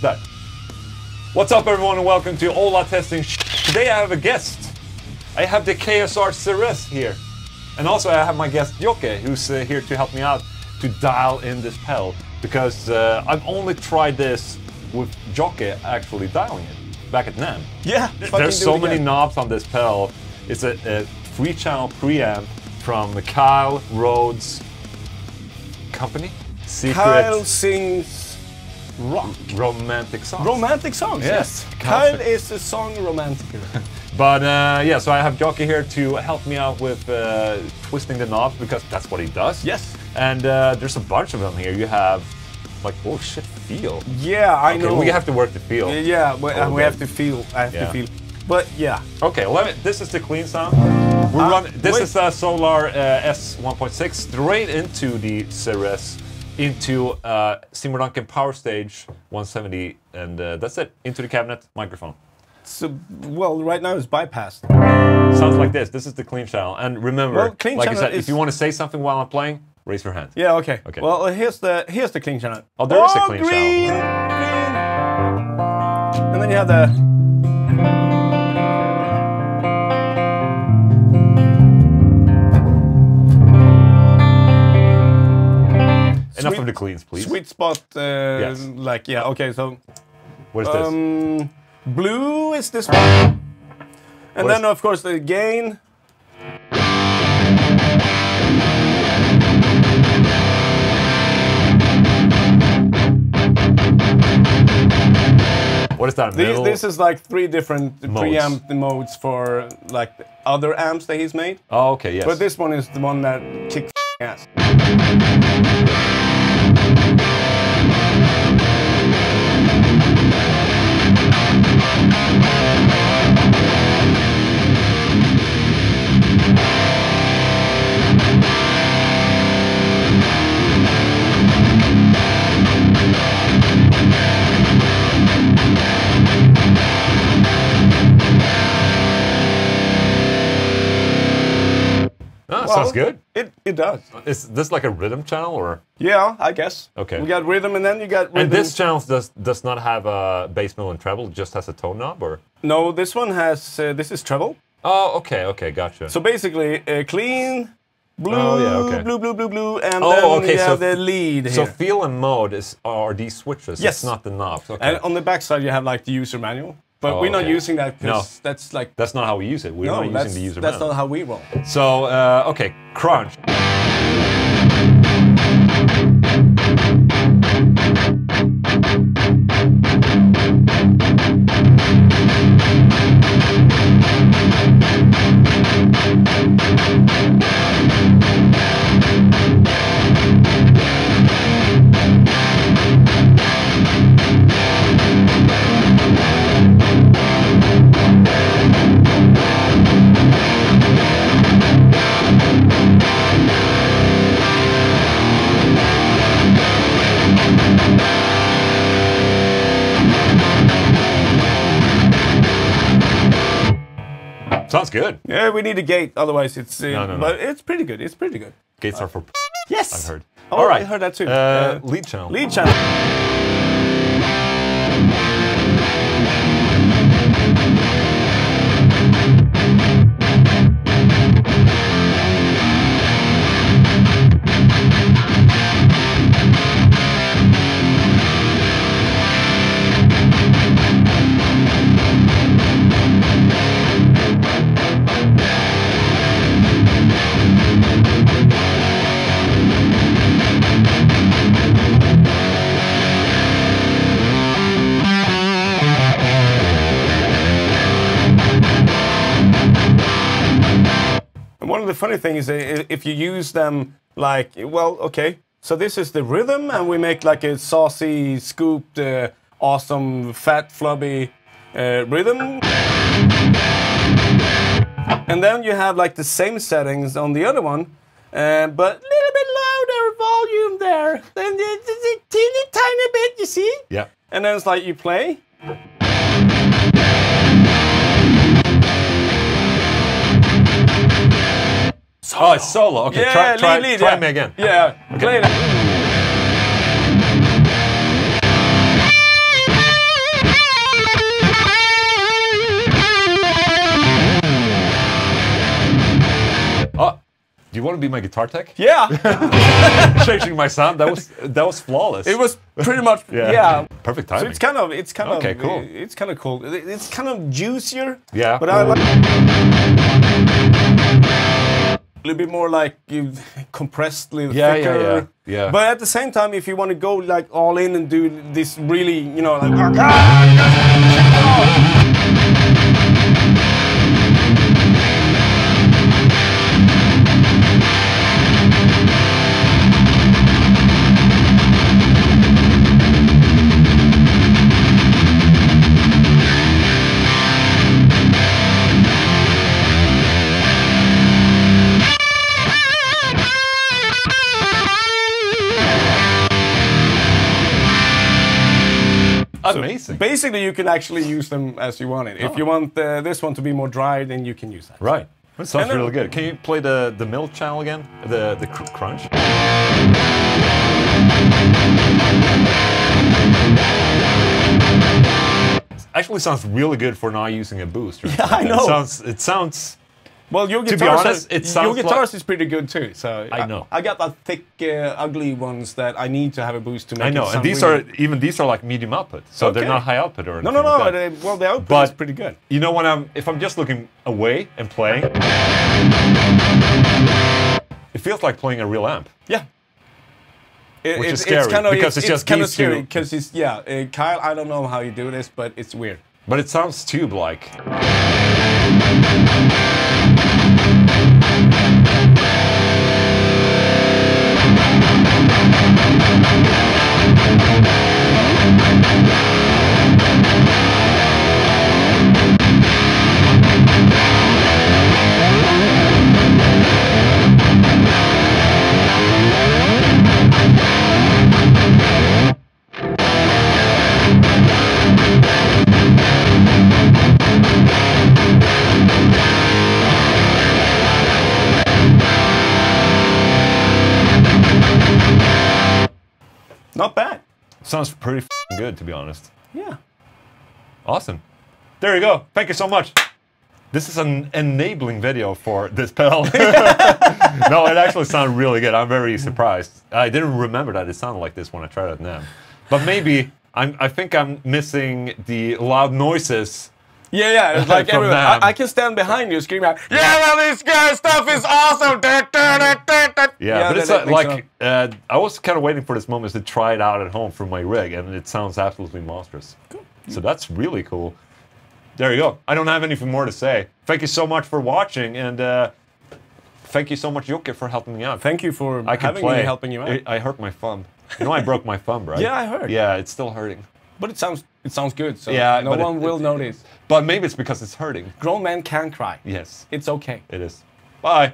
There. What's up, everyone, and welcome to Ola Testing. Today I have a guest. I have the KSR Ceres here. And also I have my guest Jocke, who's uh, here to help me out to dial in this pedal. Because uh, I've only tried this with Jocke actually dialing it back at NAMM. Yeah, There's so many knobs on this pedal. It's a, a three-channel preamp from Kyle Rhodes Company. Secret Kyle sings rock. romantic songs. Romantic songs, Yes. yes. Kyle- is a song romantic. But uh, yeah, so I have Jocke here to help me out with uh, twisting the knobs because that's what he does. Yes. And uh, there's a bunch of them here. You have like oh shit, feel. yeah, I Okay, know. we have to work the feel. Yeah, we, Oh, we have to feel. I have Yeah. to feel. But yeah, Okay, let me, this is the clean sound. We're Ah, running. This wait. is a Solar uh, S1.6 straight into the Ceres, into uh, Seymour Duncan Power Stage 170, and uh, that's it. Into the cabinet microphone. so well, right now it's bypassed. Sounds like this. This is the clean channel. And remember, Well, clean like I said, if you want to say something while I'm playing, raise your hand. Yeah, okay. Okay. Well, here's the here's the clean channel. Oh, there is a clean green, channel. Green. And then you have the. Enough Sweet- of the cleans, please. Sweet spot, uh, Yes. like yeah. Okay, so What is this? um, blue is this one, and What then of course the gain. what is that? These, Middle? this is like three different Modes. preamp modes for like the other amps that he's made, oh, okay, yes. but this one is the one that kicks ass. Well, sounds good. It it does. Is this like a rhythm channel or? Yeah, I guess. Okay. We got rhythm, and then you got rhythm. And this channel does does not have a bass, middle, and treble. Just has a tone knob, or? no, this one has uh, this is treble. Oh, okay, okay, gotcha. So basically, uh, clean, blue, Oh, yeah, okay. blue, blue, blue, blue, and Oh, then okay, you so have the lead so here. feel and mode is are these switches. Yes. It's not the knobs. Okay. and on the back side, you have like the user manual. But Oh, we're not okay. using that because that's like that's not how we use it. We're no, not using the user that's manual. not how we roll. So uh, okay, crunch. Sounds good. Yeah, we need a gate, otherwise it's. Uh, No, no, no. But it's pretty good. It's pretty good. Gates are for. Yes, I've heard. Oh, All right. I heard that too. Uh, Uh, lead channel. lead channel. The funny thing is if you use them like, well, okay, so this is the rhythm, and we make like a saucy, scooped, uh, awesome, fat, flubby uh, rhythm. And then you have like the same settings on the other one, uh, but a little bit louder volume there. Then it's a teeny tiny bit, you see? Yeah. And then it's like you play. Solo. Oh, it's solo. Okay, yeah, try, try, lead, try yeah. me again. Yeah, okay. play it. Do ah, you want to be my guitar tech? Yeah. Changing my sound. That was that was flawless. It was pretty much yeah. yeah. Perfect timing. So it's kind of it's kind okay, of okay, cool. It's kind of cool. It's kind of juicier. Yeah. But I like little bit more like compressed, little Yeah, yeah, yeah, yeah. But at the same time, if you want to go like all in and do this really, you know, like. Oh, Basically, you can actually use them as you want it. If you want uh, this one to be more dry, then you can use that. Right. That sounds then- really good. Can you play the the mill channel again? The the cr- crunch. Actually, sounds really good for not using a boost. or Yeah, I know. It sounds. It sounds. Well, your be honest, are- it your guitars like- is pretty good too. So I know. I, got that thick, uh, ugly ones that I need to have a boost to make. I know, and these really- are even these are like medium output, so they're not high output or No, anything. no, no. like that. uh, well, the output But- is pretty good. You know when I'm if I'm just looking away and playing, it feels like playing a real amp. Yeah. It, Which it- is scary, kind of, because it's just kind of scary because it's yeah. Uh, Kyle, I don't know how you do this, but it's weird. But it sounds tube like. Not bad. Sounds pretty f***ing good, to be honest. Yeah. Awesome. There you go. Thank you so much. This is an enabling video for this pedal. no, it actually sounded really good. I'm very surprised. I didn't remember that it sounded like this when I tried it now. But maybe I'm, I think I'm missing the loud noises. Yeah, yeah. It's like everyone. I, I can stand behind you screaming out, "Yeah, well, this guy stuff is awesome!" Da, da, da, da." Yeah, but it's makes like uh, I was kind of waiting for this moment to try it out at home from my rig, and it sounds absolutely monstrous. So that's really cool. There you go. I don't have anything more to say. Thank you so much for watching, and uh, thank you so much, Jocke, for helping me out. Thank you for I having play. me, helping you out. I, I hurt my thumb. You know, I broke my thumb, right? Yeah, I heard. Yeah, it's still hurting. But it sounds it sounds good. So Yeah, no but it- one will it- notice. But maybe it's because it's hurting. Grown men can cry. Yes, It's okay. it is. Bye.